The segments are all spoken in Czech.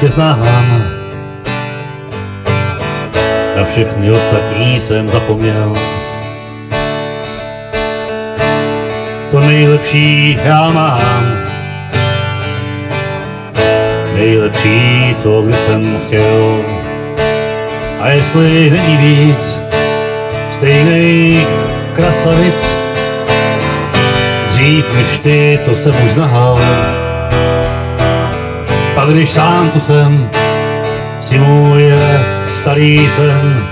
tě znám. Na všechny ostatní jsem zapomněl. To nejlepší já mám. Nejlepší, co kdy jsem chtěl. A jestli není víc stejných krasavic, dřív než ty, co jsem už znal, pak když sám tu jsem, si můj starý sen,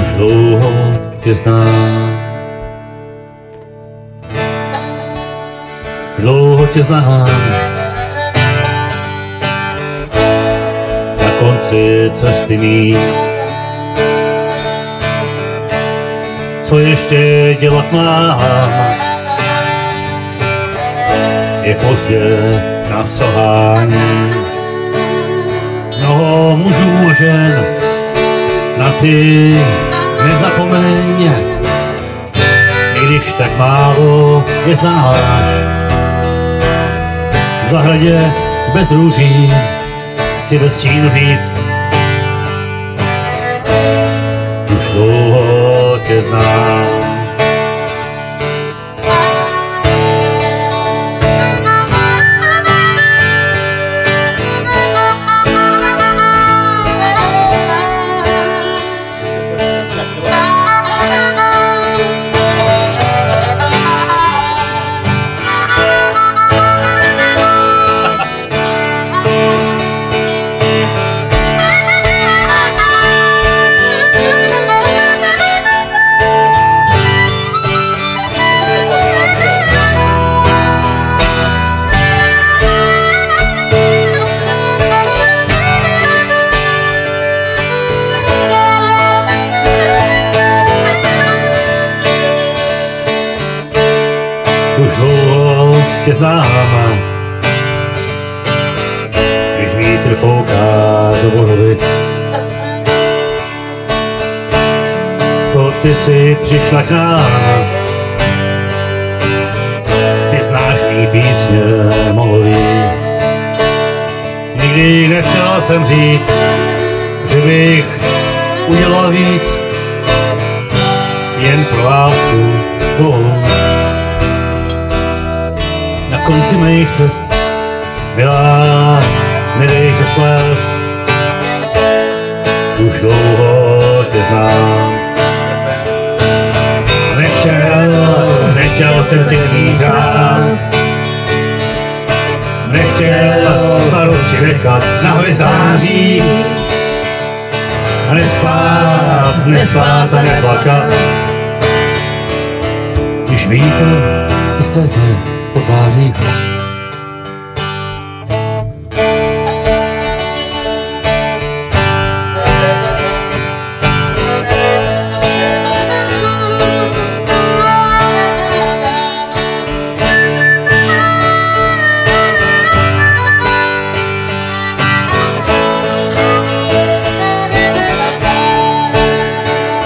už dlouho tě znám. Dlouho tě znám, na konci cesty mý. Co ještě dělat mám? Je pozdě na selhání. Mnoho mužů a žen, na ty nezapomeň, i když tak málo je znáš. V zahradě bez růží si bez stínu říct, už dlouho tě znám. Tě znám. Když vítr fouká do Borovic, to ty si přišla k nám. Ty znáš mý písně molový. Nikdy nechtěl jsem říct, že bych udělal víc, jen pro lásku tvou konci mých cest. Milá, nedej se splést, už dlouho tě znám. Nechtěl, nechtěl jsem tě týkat, nechtěl starosti nechat na hvězdáří. Nespát, nespát a neplakat, když vítr ti stekne tvářích.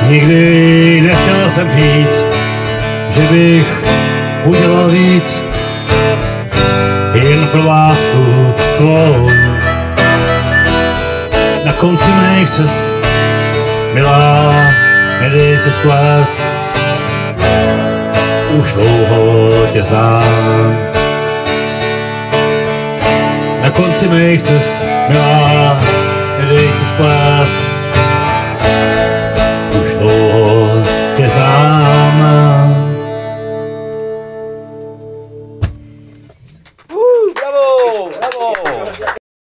Nikdy nechtěl jsem říct, že bych udělal víc, tvou. Na konci mých cest, milá, nedej se splést, už dlouho tě znám. Na konci mých cest, milá,